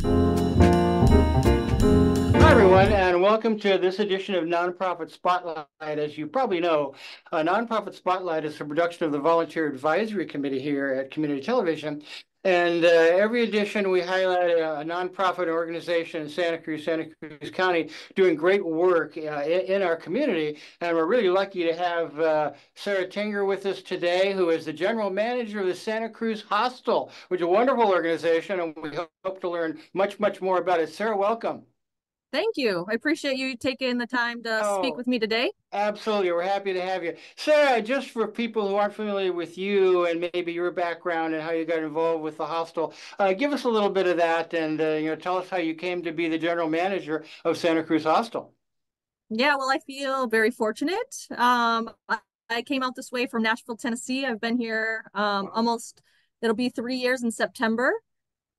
Hi, everyone, and welcome to this edition of Nonprofit Spotlight. As you probably know, uh, Nonprofit Spotlight is a production of the Volunteer Advisory Committee here at Community Television. And uh, every edition, we highlight a, a, nonprofit organization in Santa Cruz, Santa Cruz County, doing great work uh, in, in, our community. And we're really lucky to have uh, Sara Tinger with us today, who is the general manager of the Santa Cruz Hostel, which is a wonderful organization. And we hope to learn much, much more about it. Sara, welcome. Thank you. I appreciate you taking the time to oh, speak with me today. Absolutely. We're happy to have you. Sara, just for people who aren't familiar with you and maybe your background and how you got involved with the hostel, uh, give us a little bit of that and uh, you know tell us how you came to be the general manager of Santa Cruz Hostel. Yeah, well, I feel very fortunate. Um, I came out this way from Nashville, Tennessee. I've been here um, almost, it'll be three years in September.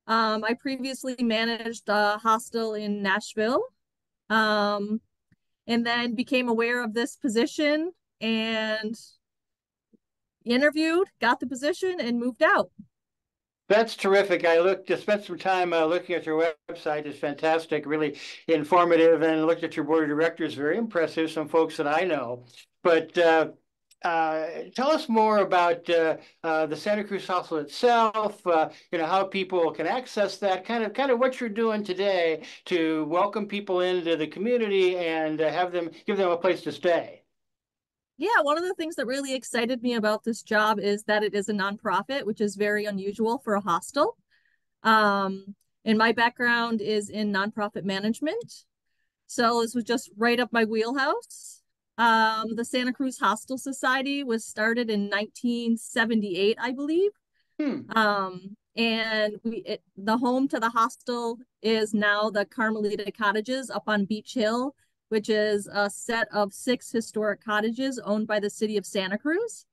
Um, I previously managed a hostel in Nashville um, and then became aware of this position and interviewed, got the position, and moved out. That's terrific. I looked, to spent some time uh, looking at your website. It's fantastic, really informative, and looked at your board of directors. Very impressive. Some folks that I know, but uh, uh, tell us more about uh, uh, the Santa Cruz Hostel itself. Uh, you know how people can access that. Kind of, kind of what you're doing today to welcome people into the community and uh, have them give them a place to stay. Yeah, one of the things that really excited me about this job is that it is a nonprofit, which is very unusual for a hostel. Um, and my background is in nonprofit management, so this was just right up my wheelhouse. Um, the Santa Cruz Hostel Society was started in 1978, I believe. Hmm. Um, and we it, the home to the hostel is now the Carmelita Cottages up on Beach Hill, which is a set of six historic cottages owned by the city of Santa Cruz.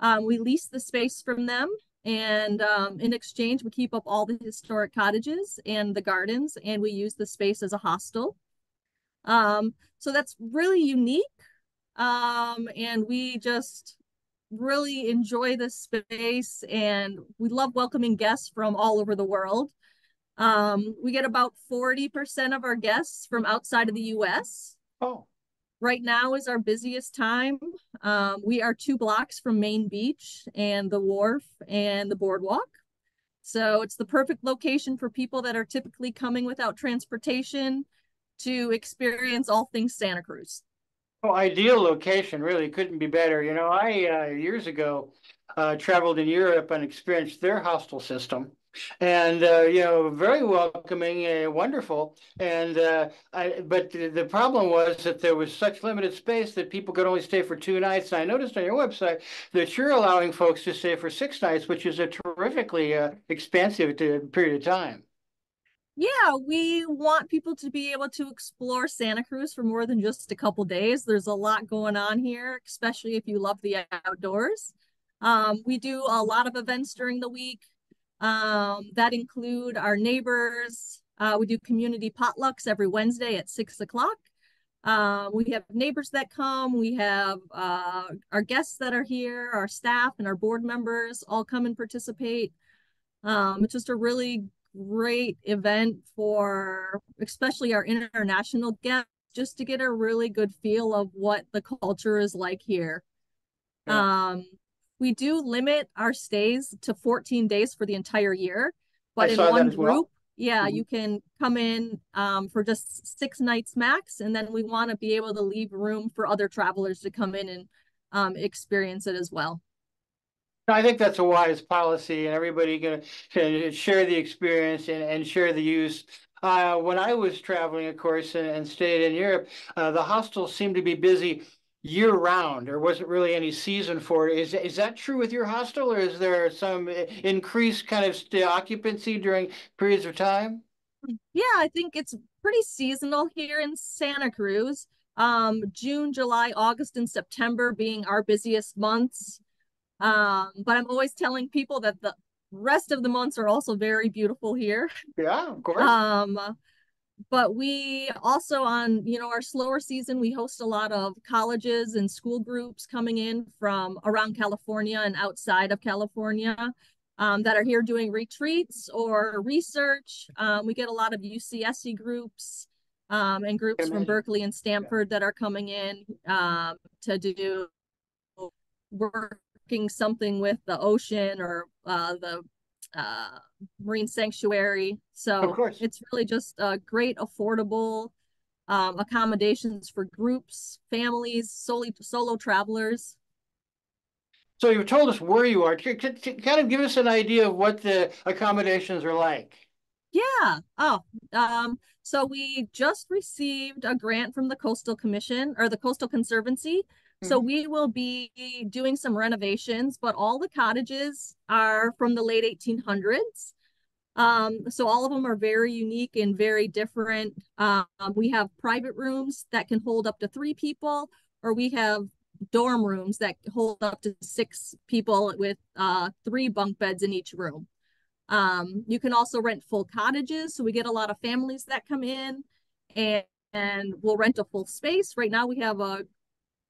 Um, we lease the space from them, and um, in exchange, we keep up all the historic cottages and the gardens, and we use the space as a hostel. Um, so that's really unique um, and we just really enjoy this space and we love welcoming guests from all over the world. Um, we get about 40% of our guests from outside of the US. Oh. Right now is our busiest time. Um, we are two blocks from Main Beach and the wharf and the boardwalk. So it's the perfect location for people that are typically coming without transportation to experience all things Santa Cruz. Oh, ideal location really couldn't be better. You know, I uh, years ago uh, traveled in Europe and experienced their hostel system, and uh, you know, very welcoming, uh, wonderful. And uh, I, but the, the problem was that there was such limited space that people could only stay for two nights. And I noticed on your website that you're allowing folks to stay for six nights, which is a terrifically uh, expansive period of time yeah, we want people to be able to explore Santa Cruz for more than just a couple days. There's a lot going on here, especially if you love the outdoors. Um, we do a lot of events during the week um, that include our neighbors. Uh, we do community potlucks every Wednesday at six o'clock. Uh, we have neighbors that come. We have uh, our guests that are here, our staff and our board members all come and participate. Um, it's just a really great event for especially our international guests just to get a really good feel of what the culture is like here. Yeah. Um, we do limit our stays to 14 days for the entire year, but I in one group, well. yeah, mm-hmm. you can come in um, for just six nights max, and then we want to be able to leave room for other travelers to come in and um, experience it as well. I think that's a wise policy, and everybody can, share the experience and, and share the use. Uh, when I was traveling, of course, and, and stayed in Europe, uh, the hostels seemed to be busy year round. There wasn't really any season for it. Is is that true with your hostel, or is there some increased kind of occupancy during periods of time? Yeah, I think it's pretty seasonal here in Santa Cruz. Um, June, July, August, and September being our busiest months. Um, but I'm always telling people that the rest of the months are also very beautiful here. Yeah, of course. Um, but we also on you know our slower season we host a lot of colleges and school groups coming in from around california and outside of california um, that are here doing retreats or research. Um, we get a lot of UCSC groups um, and groups from Berkeley and Stanford that are coming in um, to do working something with the ocean or uh, the uh, marine sanctuary. So it's really just a great, affordable um, accommodations for groups, families, solo, solo travelers. So you've told us where you are. Kind of give us an idea of what the accommodations are like. Yeah. Oh, um, so we just received a grant from the Coastal Commission or the Coastal Conservancy. Mm-hmm. So we will be doing some renovations, but all the cottages are from the late 1800s. Um, so all of them are very unique and very different. Um, we have private rooms that can hold up to three people, or we have dorm rooms that hold up to six people with uh, three bunk beds in each room. Um, you can also rent full cottages. So we get a lot of families that come in and, and we'll rent a full space. Right now we have a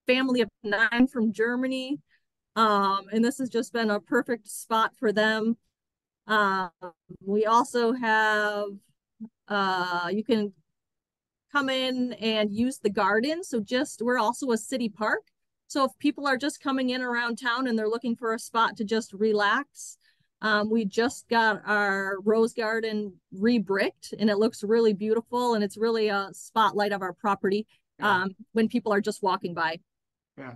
family of nine from Germany. Um, and this has just been a perfect spot for them. Um, we also have, uh, you can come in and use the garden. So just, we're also a city park. So if people are just coming in around town and they're looking for a spot to just relax, um, we just got our rose garden re-bricked and it looks really beautiful and it's really a spotlight of our property um, when people are just walking by. Yeah.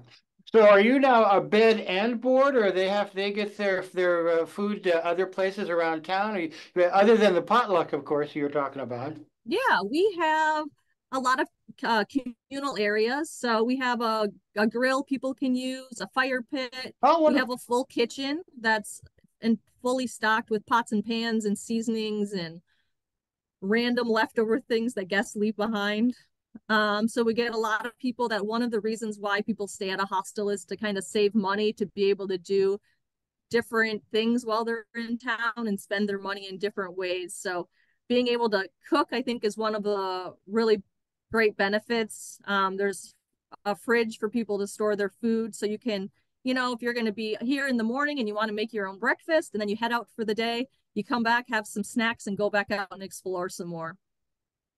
So are you now a bed and board or they have they get their their uh, food to other places around town you, other than the potluck of course you were talking about? Yeah, we have a lot of uh, communal areas. So we have a, a grill people can use, a fire pit. Oh, we have a full kitchen that's and fully stocked with pots and pans and seasonings and random leftover things that guests leave behind. Um, so we get a lot of people that one of the reasons why people stay at a hostel is to kind of save money to be able to do different things while they're in town and spend their money in different ways. So being able to cook, I think, is one of the really great benefits. Um, there's a fridge for people to store their food so you can you know, if you're going to be here in the morning and you want to make your own breakfast and then you head out for the day, you come back, have some snacks, and go back out and explore some more.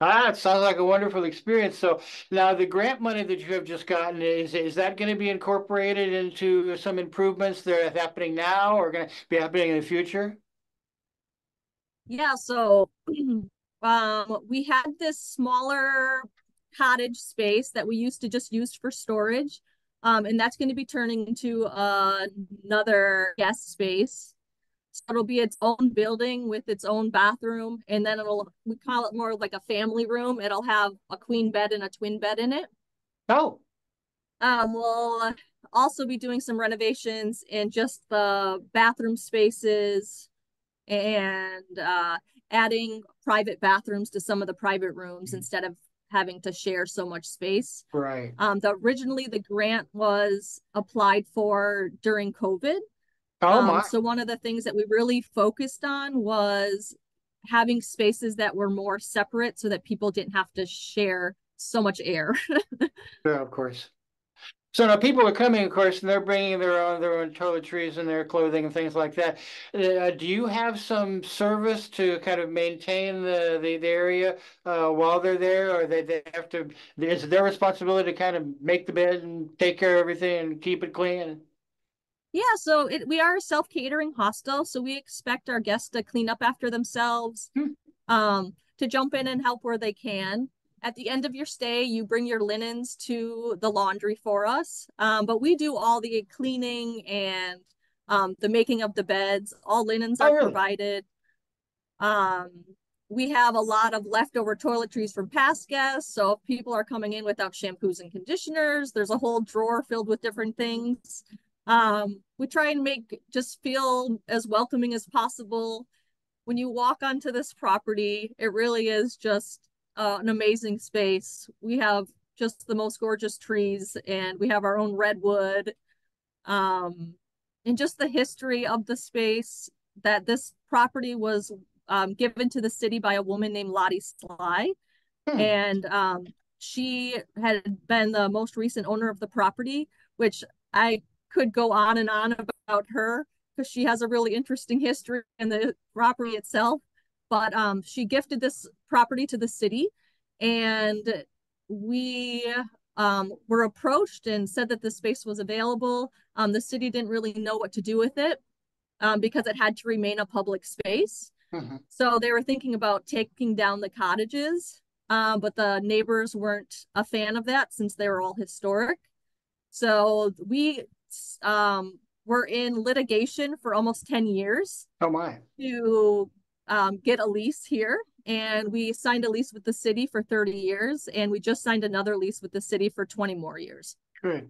Ah, it sounds like a wonderful experience. So now the grant money that you have just gotten is is that going to be incorporated into some improvements that are happening now or going to be happening in the future? Yeah, so um, we had this smaller cottage space that we used to just use for storage. Um, and that's going to be turning into uh, another guest space. So it'll be its own building with its own bathroom, and then it'll we call it more like a family room. It'll have a queen bed and a twin bed in it. Oh. Um, we'll also be doing some renovations in just the bathroom spaces and uh, adding private bathrooms to some of the private rooms mm-hmm. instead of having to share so much space. Right. Um, the originally the grant was applied for during COVID. Oh um, my. So one of the things that we really focused on was having spaces that were more separate so that people didn't have to share so much air. yeah, of course. So now people are coming, of course, and they're bringing their own their own toiletries and their clothing and things like that. Uh, do you have some service to kind of maintain the the, the area uh, while they're there, or they, they have to? Is it their responsibility to kind of make the bed and take care of everything and keep it clean? Yeah, so it, we are a self catering hostel, so we expect our guests to clean up after themselves, hmm. um, to jump in and help where they can. At the end of your stay, you bring your linens to the laundry for us. Um, but we do all the cleaning and um, the making of the beds. All linens oh, are really? provided. Um, we have a lot of leftover toiletries from past guests. So if people are coming in without shampoos and conditioners, there's a whole drawer filled with different things. Um, we try and make just feel as welcoming as possible. When you walk onto this property, it really is just uh, an amazing space. We have just the most gorgeous trees and we have our own redwood. Um, and just the history of the space that this property was um, given to the city by a woman named Lottie Sly. Hmm. And um, she had been the most recent owner of the property, which I could go on and on about her. because she has a really interesting history in the property itself. But um, she gifted this property to the city, and we um, were approached and said that the space was available. Um, the city didn't really know what to do with it um, because it had to remain a public space. Mm-hmm. So they were thinking about taking down the cottages, um, but the neighbors weren't a fan of that since they were all historic. So we um, were in litigation for almost 10 years. Oh my. To um, get a lease here. And we signed a lease with the city for 30 years and we just signed another lease with the city for 20 more years. Good.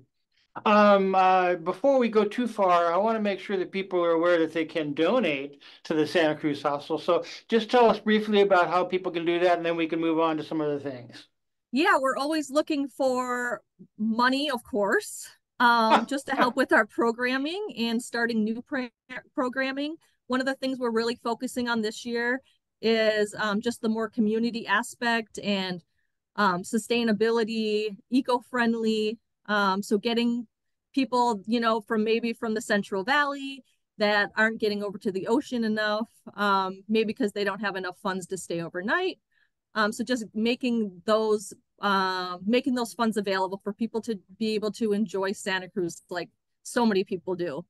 Um uh before we go too far i want to make sure that people are aware that they can donate to the santa cruz hostel so just tell us briefly about how people can do that and then we can move on to some other things. Yeah we're always looking for money of course um just to help with our programming and starting new programming one of the things we're really focusing on this year is um, just the more community aspect and um, sustainability, eco-friendly. Um, so getting people, you know, from maybe from the Central Valley that aren't getting over to the ocean enough, um, maybe because they don't have enough funds to stay overnight. Um, so just making those uh, making those funds available for people to be able to enjoy Santa Cruz like so many people do.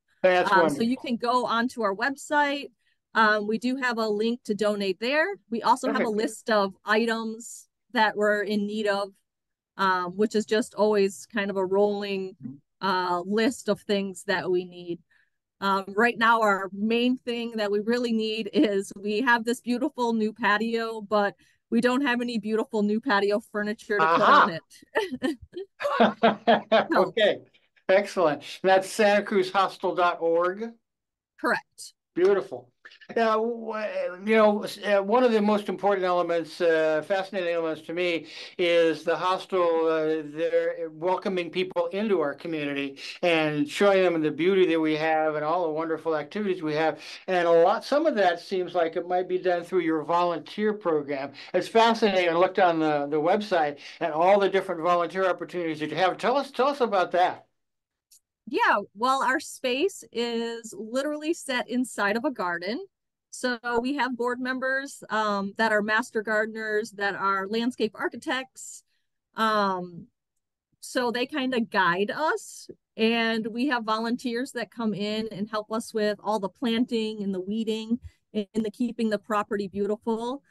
Um, so you can go onto our website, um, we do have a link to donate there. We also have a list of items that we're in need of, um, which is just always kind of a rolling uh, list of things that we need. Um, right now, our main thing that we really need is we have this beautiful new patio, but we don't have any beautiful new patio furniture to put on it. okay, excellent. That's santacruzhostel.org. Correct. Beautiful. Yeah, you know, uh, one of the most important elements, uh, fascinating elements to me, is the hostel. Uh, they're welcoming people into our community and showing them the beauty that we have and all the wonderful activities we have. And a lot, some of that seems like it might be done through your volunteer program. It's fascinating. I looked on the the website and all the different volunteer opportunities that you have. Tell us, tell us about that. Yeah, well, our space is literally set inside of a garden. So we have board members um, that are master gardeners, that are landscape architects. Um, so they kind of guide us. And we have volunteers that come in and help us with all the planting and the weeding and the keeping the property beautiful.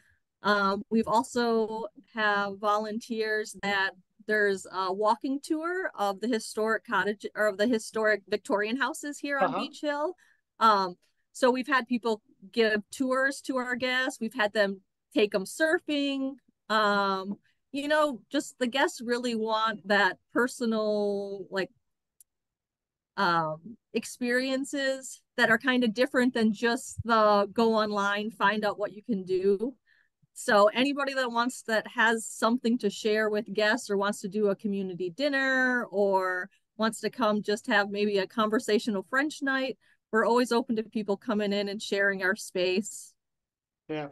Um, we've also have volunteers that there's a walking tour of the historic cottage or of the historic Victorian houses here on uh-huh. Beach Hill. Um, so we've had people give tours to our guests. We've had them take them surfing. Um, you know, just the guests really want that personal like um experiences that are kind of different than just the go online, find out what you can do. So anybody that wants that has something to share with guests or wants to do a community dinner or wants to come just have maybe a conversational French night, we're always open to people coming in and sharing our space. Yeah.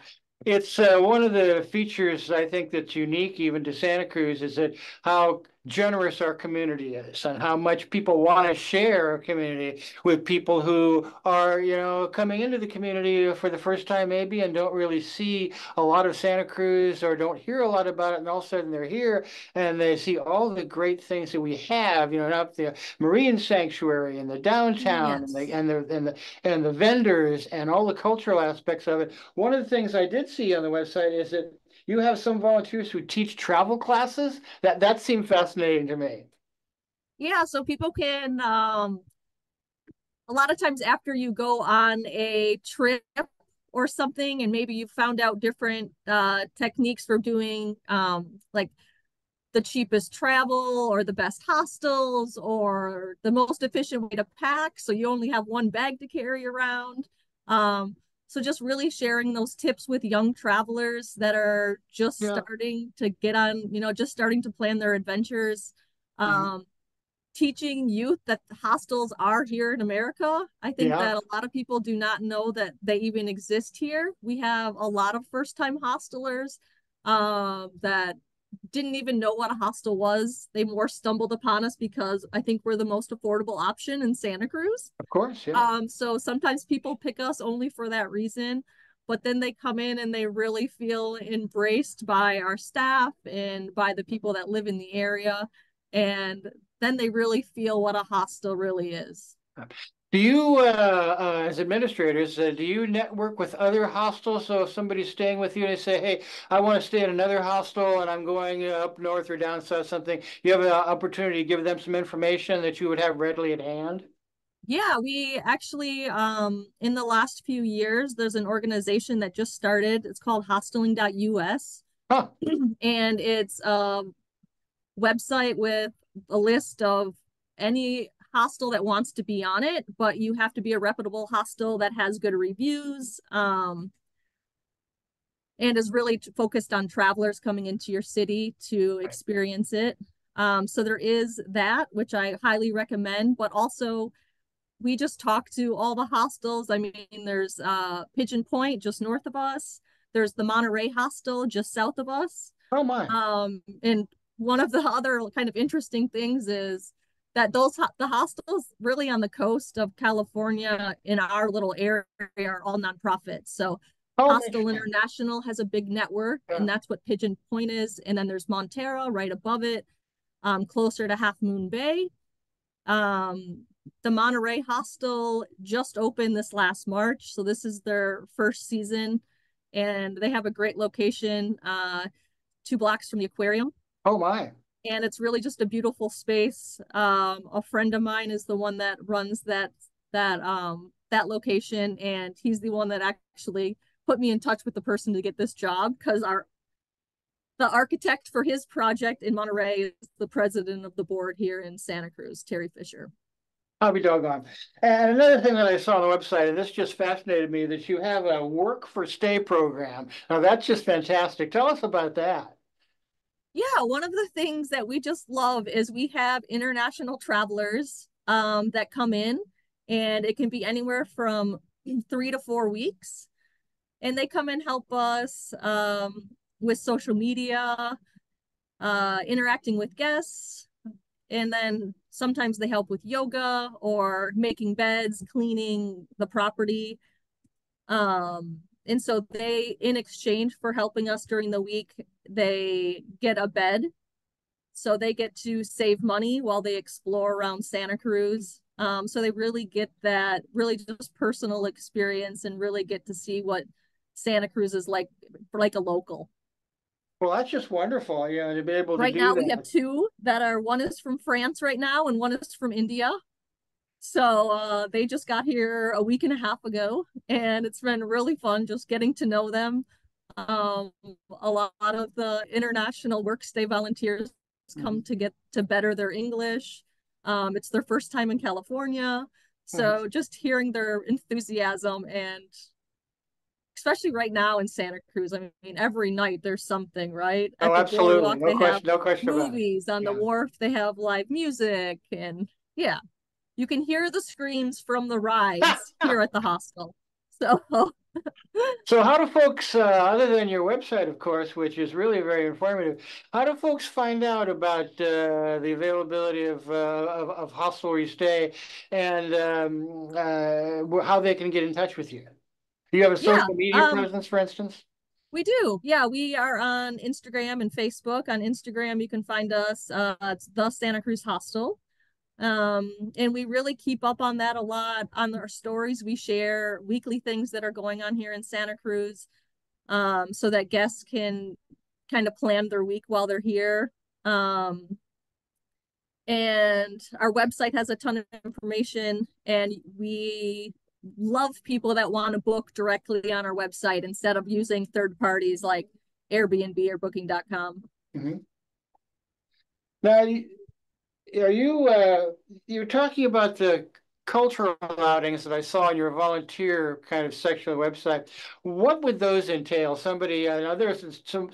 It's uh, one of the features I think that's unique even to Santa Cruz is that how generous our community is and how much people want to share our community with people who are, you know, coming into the community for the first time maybe and don't really see a lot of Santa Cruz or don't hear a lot about it. And all of a sudden they're here and they see all the great things that we have, you know, up the Marine Sanctuary and the downtown yes. and, the, and, the, and, the, and the vendors and all the cultural aspects of it. One of the things I did see on the website is that you have some volunteers who teach travel classes. That that seemed fascinating to me. Yeah, so people can um a lot of times after you go on a trip or something and maybe you found out different uh techniques for doing um like the cheapest travel or the best hostels or the most efficient way to pack so you only have one bag to carry around um so just really sharing those tips with young travelers that are just yeah. starting to get on, you know, just starting to plan their adventures. Mm-hmm. Um, teaching youth that hostels are here in America. I think yeah. that a lot of people do not know that they even exist here. We have a lot of first time hostelers um, that didn't even know what a hostel was. They more stumbled upon us because I think we're the most affordable option in Santa Cruz. Of course, yeah. Um, so sometimes people pick us only for that reason, but then they come in and they really feel embraced by our staff and by the people that live in the area. And then they really feel what a hostel really is. Do you, uh, uh, as administrators, uh, do you network with other hostels? So if somebody's staying with you and they say, "Hey, I want to stay at another hostel and I'm going uh, up north or down south, something," you have an opportunity to give them some information that you would have readily at hand. Yeah, we actually, um, in the last few years, there's an organization that just started. It's called hosteling.us. Huh. and it's a website with a list of any hostel that wants to be on it, but you have to be a reputable hostel that has good reviews um, and is really focused on travelers coming into your city to experience it. Um, so there is that, which I highly recommend, but also we just talked to all the hostels. I mean, there's uh, Pigeon Point just north of us. There's the Monterey Hostel just south of us. Oh my. Um, and one of the other kind of interesting things is that those the hostels really on the coast of California in our little area are all nonprofits. So oh, Hostel International has a big network, yeah. and that's what Pigeon Point is. And then there's Montara right above it, um, closer to Half Moon Bay. Um, the Monterey Hostel just opened this last March, so this is their first season, and they have a great location, uh, two blocks from the aquarium. Oh my! And it's really just a beautiful space. Um, a friend of mine is the one that runs that that um that location, and he's the one that actually put me in touch with the person to get this job because our the architect for his project in Monterey is the president of the board here in Santa Cruz, Terry Fisher. I'll be doggone. And another thing that I saw on the website, and this just fascinated me, that you have a work for stay program. Now that's just fantastic. Tell us about that. Yeah, one of the things that we just love is we have international travelers um, that come in, and it can be anywhere from three to four weeks. And they come and help us um, with social media, uh, interacting with guests, and then sometimes they help with yoga or making beds, cleaning the property. Um, and so they, in exchange for helping us during the week, they get a bed. So they get to save money while they explore around Santa Cruz. Um, so they really get that really just personal experience and really get to see what Santa Cruz is like like a local. Well, that's just wonderful, You yeah, to be able to right now that. we have two that are one is from France right now and one is from India. So uh, they just got here a week and a half ago, and it's been really fun just getting to know them. Um, a lot of the international workstay volunteers come mm-hmm. to get to better their English. Um, it's their first time in California, so just hearing their enthusiasm and especially right now in Santa Cruz. I mean, every night there's something, right? oh, absolutely. No question, no question. Movies on yeah. the wharf. They have live music, and yeah, you can hear the screams from the rides here at the hostel. So, so how do folks, uh, other than your website, of course, which is really very informative, how do folks find out about uh, the availability of, uh, of, of hostel where you stay and um, uh, how they can get in touch with you? Do you have a social yeah, media um, presence, for instance? We do. Yeah, we are on Instagram and Facebook. On Instagram, you can find us. Uh, it's the Santa Cruz Hostel. Um, and we really keep up on that a lot on our stories. We share weekly things that are going on here in Santa Cruz um, so that guests can kind of plan their week while they're here. Um, and our website has a ton of information, and we love people that want to book directly on our website instead of using third parties like Airbnb or Booking.com. Mm-hmm. Now, are you uh, you're talking about the cultural outings that I saw in your volunteer kind of section of the website. What would those entail? Somebody, I know there's some,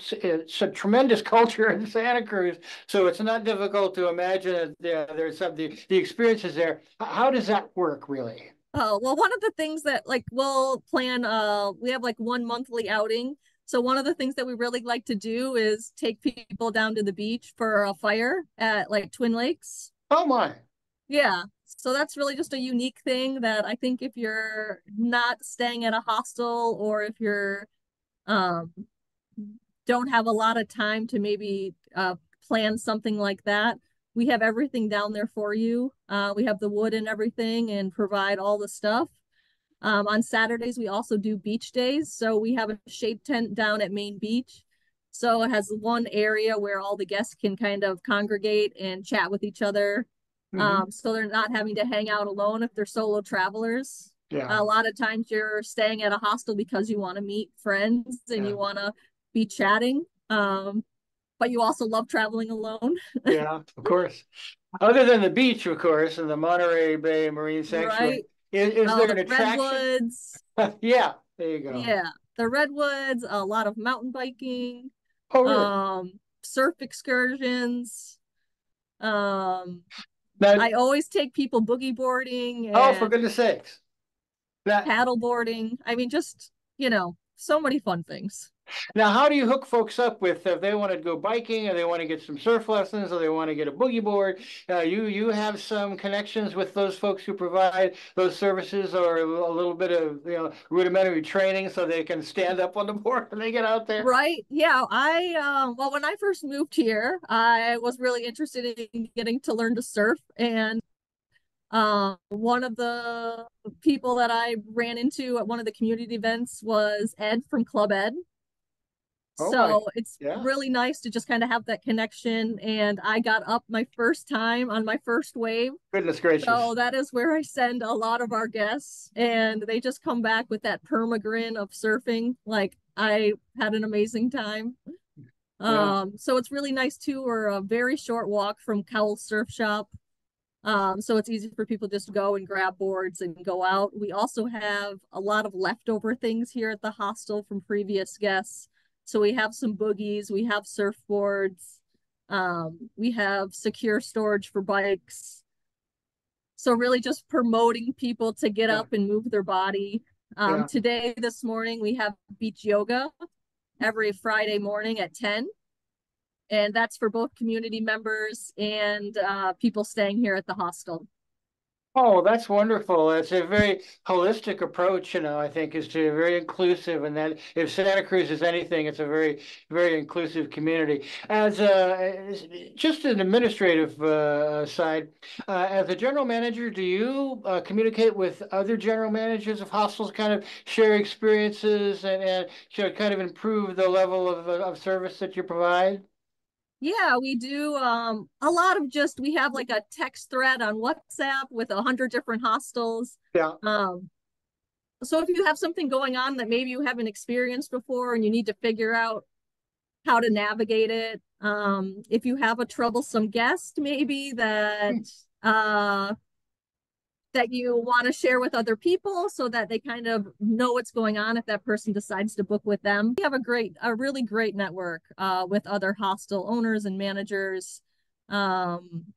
some tremendous culture in Santa Cruz, so it's not difficult to imagine that there's some the, the experiences there. How does that work really? Oh well, one of the things that like we'll plan, uh, we have like one monthly outing So one of the things that we really like to do is take people down to the beach for a fire at like Twin Lakes. Oh my. Yeah. So that's really just a unique thing that I think if you're not staying at a hostel or if you're um don't have a lot of time to maybe uh plan something like that, we have everything down there for you. Uh we have the wood and everything and provide all the stuff. Um, on Saturdays, we also do beach days. So we have a shade tent down at Main Beach. So it has one area where all the guests can kind of congregate and chat with each other. Mm-hmm. Um, so they're not having to hang out alone if they're solo travelers. Yeah. A lot of times you're staying at a hostel because you want to meet friends and yeah. you want to be chatting. Um, but you also love traveling alone. yeah, of course. Other than the beach, of course, and the Monterey Bay Marine Sanctuary. Right is, is oh, there an the attraction? Redwoods. yeah, there you go. Yeah, the redwoods. A lot of mountain biking. Oh, really? Um, surf excursions. Um, now, I always take people boogie boarding. oh, for goodness sakes! That paddle boarding. I mean, just you know, so many fun things. Now, how do you hook folks up with if they want to go biking or they want to get some surf lessons or they want to get a boogie board? Uh, you you have some connections with those folks who provide those services or a little bit of you know rudimentary training so they can stand up on the board when they get out there. Right. Yeah. I uh, well, when I first moved here, I was really interested in getting to learn to surf and um, one of the people that I ran into at one of the community events was Ed from Club Ed. Oh so my, it's yeah. really nice to just kind of have that connection. And I got up my first time on my first wave. Goodness gracious. So that is where I send a lot of our guests. And they just come back with that perma grin of surfing. Like I had an amazing time. Yeah. Um, so it's really nice too. We're a very short walk from Cowell Surf Shop. Um, so it's easy for people just to go and grab boards and go out. We also have a lot of leftover things here at the hostel from previous guests. So we have some boogies, we have surfboards, um, we have secure storage for bikes. So really just promoting people to get yeah. up and move their body. Um, yeah. Today, this morning, we have beach yoga every Friday morning at 10. And that's for both community members and uh, people staying here at the hostel. Oh, that's wonderful. It's a very holistic approach, you know, I think is to very inclusive and that if Santa Cruz is anything, it's a very, very inclusive community. As uh, just an administrative uh, side, uh, as a general manager, do you uh, communicate with other general managers of hostels, kind of share experiences and, and you know, kind of improve the level of, of service that you provide? Yeah, we do um a lot of just we have like a text thread on WhatsApp with a hundred different hostels. Yeah. Um so if you have something going on that maybe you haven't experienced before and you need to figure out how to navigate it, um, if you have a troublesome guest maybe that hmm. uh that you want to share with other people so that they kind of know what's going on if that person decides to book with them. We have a great, a really great network uh, with other hostel owners and managers. Um,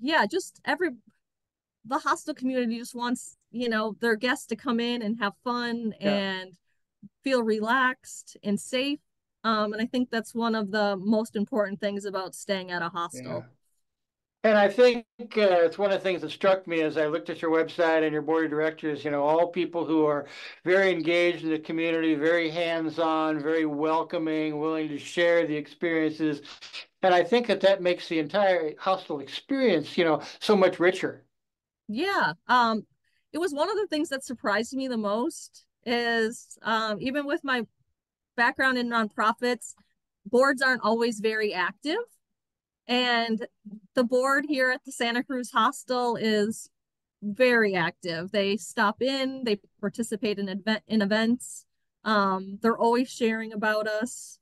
yeah, just every, the hostel community just wants, you know, their guests to come in and have fun yeah. and feel relaxed and safe. Um, and I think that's one of the most important things about staying at a hostel. Yeah. And I think uh, it's one of the things that struck me as I looked at your website and your board of directors, you know, all people who are very engaged in the community, very hands-on, very welcoming, willing to share the experiences. And I think that that makes the entire hostel experience, you know, so much richer. Yeah. Um, it was one of the things that surprised me the most is um, even with my background in nonprofits, boards aren't always very active. And the board here at the Santa Cruz Hostel is very active. They stop in, they participate in event in events. Um, they're always sharing about us.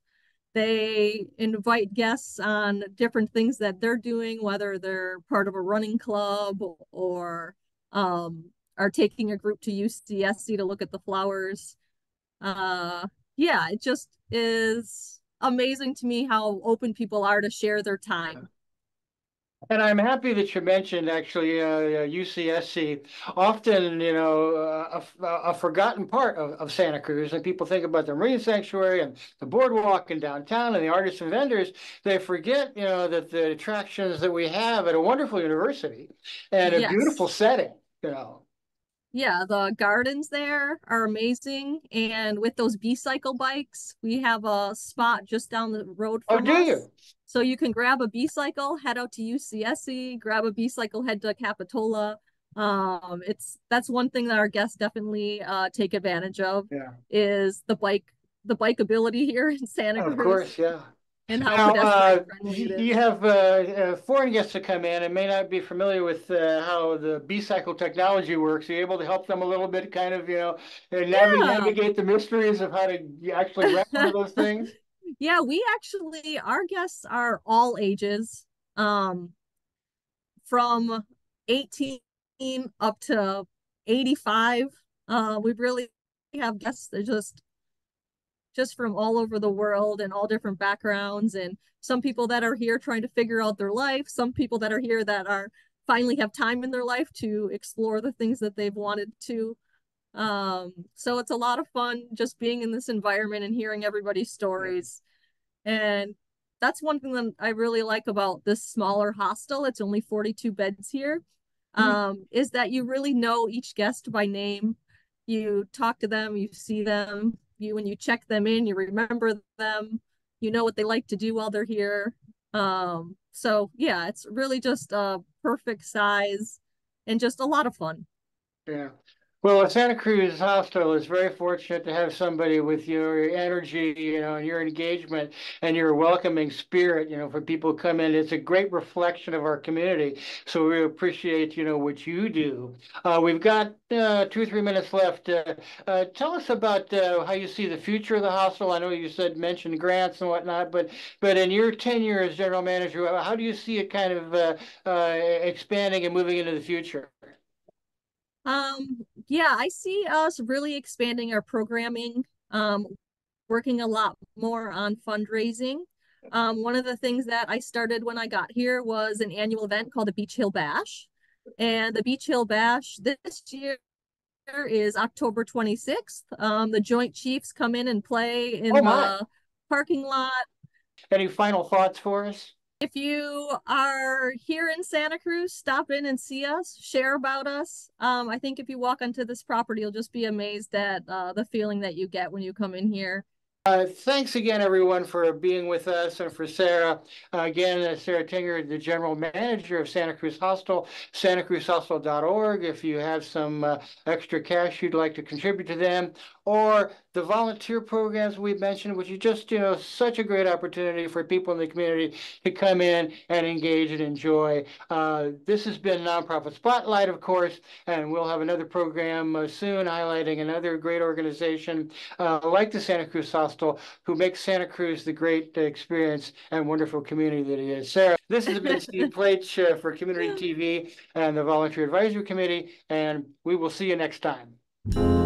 They invite guests on different things that they're doing, whether they're part of a running club or um, are taking a group to UCSC to look at the flowers. Uh, yeah, it just is amazing to me how open people are to share their time. And I'm happy that you mentioned actually uh, UCSC. Often, you know, uh, a, a, forgotten part of, of, Santa Cruz, and people think about the Marine Sanctuary and the boardwalk in downtown and the artists and vendors. They forget, you know, that the attractions that we have at a wonderful university and a yes. beautiful setting, you know. Yeah, the gardens there are amazing. And with those B cycle bikes, we have a spot just down the road oh, from Oh, do us. you? So you can grab a B cycle, head out to UCSC, grab a B cycle, head to Capitola. Um, it's that's one thing that our guests definitely uh take advantage of. Yeah. Is the bike the bike ability here in Santa Cruz. Of course, yeah. And how now, uh, you have uh, uh, foreign guests that come in and may not be familiar with uh, how the B-cycle technology works. Are you able to help them a little bit, kind of, you know, navigate, yeah. navigate the mysteries of how to actually of those things? yeah, we actually our guests are all ages, um, from 18 up to 85. Uh, we really have guests that just just from all over the world and all different backgrounds and some people that are here trying to figure out their life some people that are here that are finally have time in their life to explore the things that they've wanted to um, so it's a lot of fun just being in this environment and hearing everybody's stories. And that's one thing that I really like about this smaller hostel. It's only 42 beds here. Mm-hmm. Um, is that you really know each guest by name. You talk to them, you see them, you when you check them in, you remember them, you know what they like to do while they're here. Um, so yeah, it's really just a perfect size and just a lot of fun. Yeah. Well, Santa Cruz Hostel is very fortunate to have somebody with your energy, you know, and your engagement and your welcoming spirit, you know, for people to come in. It's a great reflection of our community. So we appreciate, you know, what you do. Uh, we've got uh, two three minutes left. Uh, uh tell us about uh, how you see the future of the hostel. I know you said mentioned grants and whatnot, but but in your tenure as general manager, how do you see it kind of uh, expanding and moving into the future? Um, yeah, I see us really expanding our programming, um, working a lot more on fundraising. Um, one of the things that I started when I got here was an annual event called the Beach Hill Bash. And the Beach Hill Bash this year is October 26th. Um, the Joint Chiefs come in and play in oh the parking lot. Any final thoughts for us? If you are here in Santa Cruz, stop in and see us, share about us. Um, I think if you walk onto this property, you'll just be amazed at uh, the feeling that you get when you come in here. Uh, thanks again, everyone, for being with us and for Sara. Uh, again, uh, Sara Tinger, the general manager of Santa Cruz Hostel, santacruzhostel.org. If you have some uh, extra cash you'd like to contribute to them, or the volunteer programs we mentioned, which is just, you know, such a great opportunity for people in the community to come in and engage and enjoy. Uh, this has been Nonprofit Spotlight, of course, and we'll have another program soon highlighting another great organization like the Santa Cruz Hostel, who makes Santa Cruz the great experience and wonderful community that it is. Sara, this has been Steve Plaich uh, for Community TV and the Volunteer Advisory Committee, and we will see you next time.